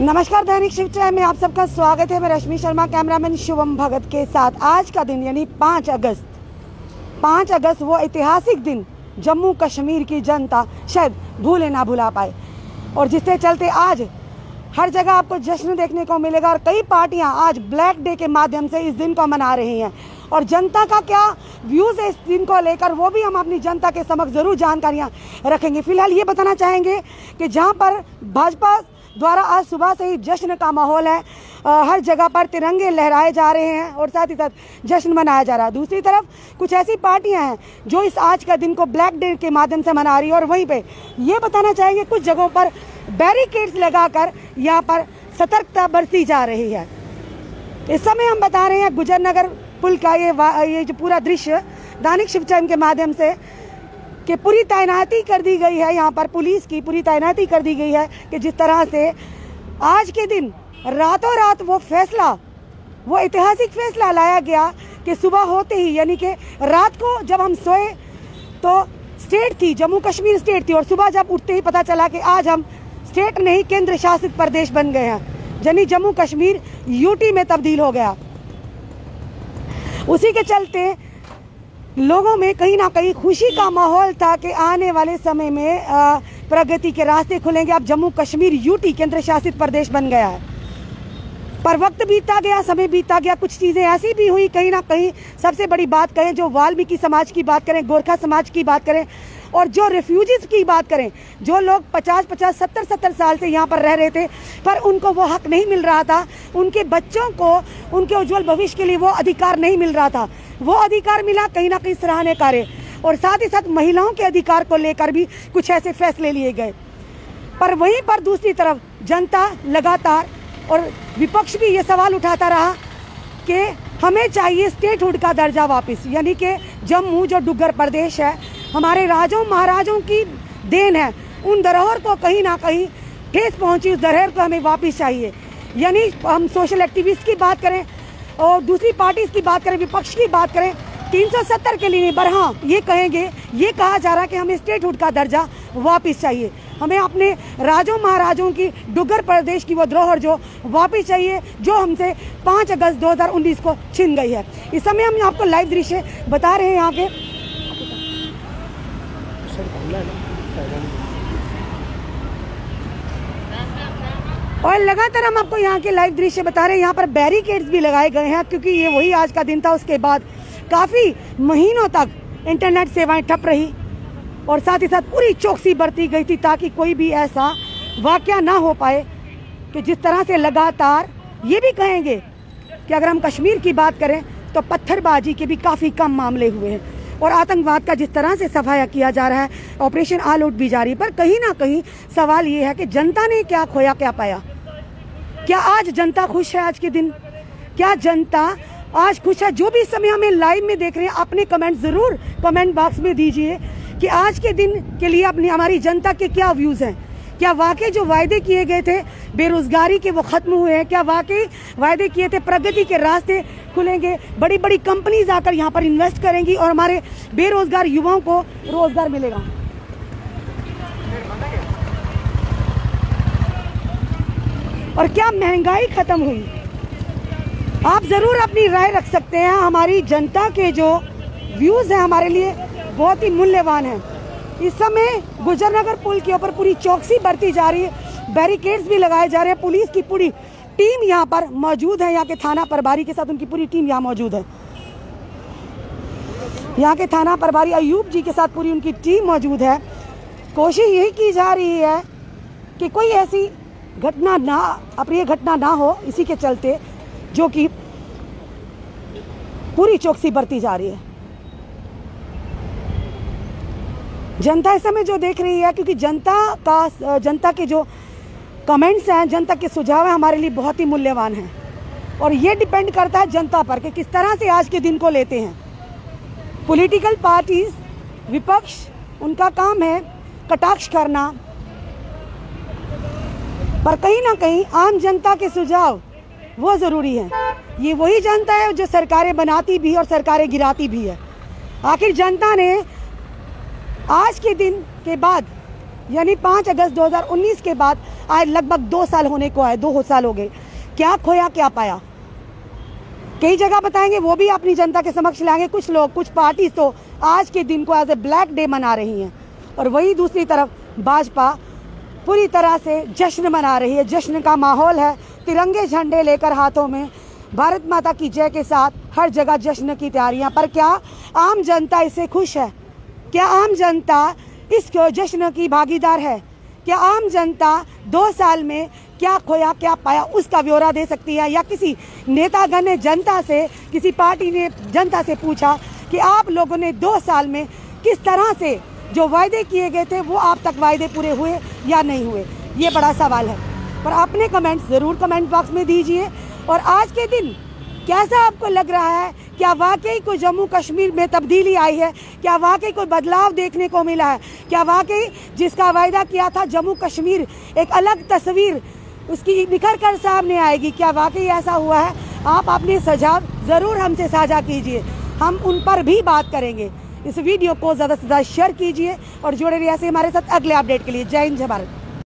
नमस्कार, दैनिक शिवचय में आप सबका स्वागत है। मैं रश्मि शर्मा, कैमरामैन शुभम भगत के साथ आज का दिन, यानी पाँच अगस्त। पाँच अगस्त वो ऐतिहासिक दिन, जम्मू कश्मीर की जनता शायद भूले ना भुला पाए। और जिसके चलते आज हर जगह आपको जश्न देखने को मिलेगा और कई पार्टियाँ आज ब्लैक डे के माध्यम से इस दिन को मना रही हैं। और जनता का क्या व्यूज़ है इस दिन को लेकर, वो भी हम अपनी जनता के समक्ष ज़रूर जानकारियाँ रखेंगे। फ़िलहाल ये बताना चाहेंगे कि जहाँ पर भाजपा द्वारा आज सुबह से ही जश्न का माहौल है। आ, हर जगह पर तिरंगे लहराए जा रहे हैं और साथ ही साथ जश्न मनाया जा रहा है। दूसरी तरफ़ कुछ ऐसी पार्टियाँ हैं जो इस आज का दिन को ब्लैक डे के माध्यम से मना रही है और वहीं पे ये बताना चाहेंगे कुछ जगहों पर बैरिकेड्स लगाकर यहाँ पर सतर्कता बरती जा रही है। इस समय हम बता रहे हैं गुजर नगर पुल का ये ये जो पूरा दृश्य दानिक शिवचैन के माध्यम से कि पूरी तैनाती कर दी गई है, यहाँ पर पुलिस की पूरी तैनाती कर दी गई है कि जिस तरह से आज के दिन रातों रात वो फैसला, वो ऐतिहासिक फैसला लाया गया कि सुबह होते ही, यानी कि रात को जब हम सोए तो स्टेट थी, जम्मू कश्मीर स्टेट थी, और सुबह जब उठते ही पता चला कि आज हम स्टेट नहीं, केंद्र शासित प्रदेश बन गए हैं, यानी जम्मू कश्मीर यूटी में तब्दील हो गया। उसी के चलते लोगों में कहीं ना कहीं खुशी का माहौल था कि आने वाले समय में प्रगति के रास्ते खुलेंगे। अब जम्मू कश्मीर, यूटी केंद्र शासित प्रदेश बन गया है। पर वक्त बीता गया, समय बीता गया, कुछ चीज़ें ऐसी भी हुई, कहीं ना कहीं सबसे बड़ी बात करें, जो वाल्मीकि समाज की बात करें, गोरखा समाज की बात करें, और जो रिफ्यूजीज की बात करें, जो लोग 50 50 70 70 साल से यहाँ पर रह रहे थे, पर उनको वो हक नहीं मिल रहा था। उनके बच्चों को, उनके उज्जवल भविष्य के लिए वो अधिकार नहीं मिल रहा था। वो अधिकार मिला, कहीं ना कहीं सराहने कार्य। और साथ ही साथ महिलाओं के अधिकार को लेकर भी कुछ ऐसे फैसले लिए गए। पर वहीं पर दूसरी तरफ़ जनता लगातार और विपक्ष भी ये सवाल उठाता रहा कि हमें चाहिए स्टेटहुड का दर्जा वापस। यानी कि जम्मू जो डुग्गर प्रदेश है, हमारे राजों, महाराजों की देन है, उन धरोहर को कहीं ना कहीं ठेस पहुँची, उस धरोहर को हमें वापस चाहिए। यानी हम सोशल एक्टिविस्ट की बात करें और दूसरी पार्टीज़ की बात करें, विपक्ष की बात करें 370 के लिए पर हाँ ये कहेंगे, ये कहा जा रहा है कि हमें स्टेटहुड का दर्जा वापस चाहिए। हमें अपने राजों, महाराजों की डुगर प्रदेश की वो धरोहर जो वापस चाहिए, जो हमसे 5 अगस्त 2019 को छिन गई है। इस समय हम आपको लाइव दृश्य बता रहे हैं यहाँ के और लगातार हम आपको यहाँ के लाइव दृश्य बता रहे हैं। यहाँ पर बैरिकेड्स भी लगाए गए हैं, क्योंकि ये वही आज का दिन था। उसके बाद काफ़ी महीनों तक इंटरनेट सेवाएँ ठप रही और साथ ही साथ पूरी चौकसी बरती गई थी ताकि कोई भी ऐसा वाक्य ना हो पाए कि जिस तरह से लगातार ये भी कहेंगे कि अगर हम कश्मीर की बात करें तो पत्थरबाजी के भी काफ़ी कम मामले हुए हैं। और आतंकवाद का जिस तरह से सफाया किया जा रहा है, ऑपरेशन आल आउट भी जारी पर कहीं ना कहीं सवाल ये है कि जनता ने क्या खोया, क्या पाया? क्या आज जनता खुश है आज के दिन? क्या जनता आज खुश है? जो भी समय हमें लाइव में देख रहे हैं, अपने कमेंट ज़रूर कमेंट बॉक्स में दीजिए कि आज के दिन के लिए अपनी, हमारी जनता के क्या व्यूज़ हैं? क्या वाकई जो वायदे किए गए थे बेरोजगारी के वो खत्म हुए हैं? क्या वाकई वायदे किए थे प्रगति के रास्ते खुलेंगे? बड़ी बड़ी कंपनीज़ आकर यहाँ पर इन्वेस्ट करेंगी और हमारे बेरोजगार युवाओं को रोज़गार मिलेगा। और क्या महँगाई खत्म हुई? आप ज़रूर अपनी राय रख सकते हैं। हमारी जनता के जो व्यूज़ हैं हमारे लिए बहुत ही मूल्यवान है। इस समय गुजरनगर पुल के ऊपर पूरी चौकसी बरती जा रही है। बैरिकेड्स भी लगाए जा रहे हैं। पुलिस की पूरी टीम यहाँ पर मौजूद है। यहाँ के थाना प्रभारी के साथ उनकी पूरी टीम यहाँ मौजूद है। यहाँ के थाना प्रभारी अयूब जी के साथ पूरी उनकी टीम मौजूद है। कोशिश यही की जा रही है कि कोई ऐसी घटना ना, अप्रिय घटना ना हो इसी के चलते, जो कि पूरी चौकसी बरती जा रही है। जनता इस समय जो देख रही है, क्योंकि जनता का, जनता के जो कमेंट्स हैं, जनता के सुझाव हैं, हमारे लिए बहुत ही मूल्यवान हैं। और ये डिपेंड करता है जनता पर कि किस तरह से आज के दिन को लेते हैं। पॉलिटिकल पार्टीज़ विपक्ष, उनका काम है कटाक्ष करना। पर कहीं ना कहीं आम जनता के सुझाव वो ज़रूरी है। ये वही जनता है जो सरकारें बनाती भी और सरकारें गिराती भी है। आखिर जनता ने आज के दिन के बाद, यानी 5 अगस्त 2019 के बाद, आज लगभग दो साल होने को आए, दो साल हो गए। क्या खोया, क्या पाया? कई जगह बताएँगे, वो भी अपनी जनता के समक्ष लाएँगे। कुछ लोग, कुछ पार्टी तो आज के दिन को एज ए ब्लैक डे मना रही हैं। और वही दूसरी तरफ़, भाजपा पूरी तरह से जश्न मना रही है। जश्न का माहौल है, तिरंगे झंडे लेकर हाथों में। भारत माता की जय के साथ हर जगह जश्न की तैयारियाँ। पर क्या आम जनता इससे खुश है? क्या आम जनता इस जश्न की भागीदार है? क्या आम जनता दो साल में क्या खोया, क्या पाया, उसका ब्यौरा दे सकती है? या किसी नेतागण ने जनता से, किसी पार्टी ने जनता से पूछा कि आप लोगों ने दो साल में किस तरह से जो वायदे किए गए थे, वो आप तक वायदे पूरे हुए या नहीं हुए? ये बड़ा सवाल है। पर अपने कमेंट्स ज़रूर कमेंट बॉक्स में दीजिए। और आज के दिन कैसा आपको लग रहा है क्या वाकई कोई जम्मू कश्मीर में तब्दीली आई है? क्या वाकई कोई बदलाव देखने को मिला है? क्या वाकई जिसका वायदा किया था जम्मू कश्मीर, एक अलग तस्वीर उसकी निखर कर सामने आएगी? क्या वाकई ऐसा हुआ है? आप अपने सुझाव ज़रूर हमसे साझा कीजिए। हम उन पर भी बात करेंगे। इस वीडियो को ज़्यादा से ज़्यादा शेयर कीजिए और जुड़े रहिए ऐसे हमारे साथ अगले अपडेट के लिए। जय हिंद, जय भारत।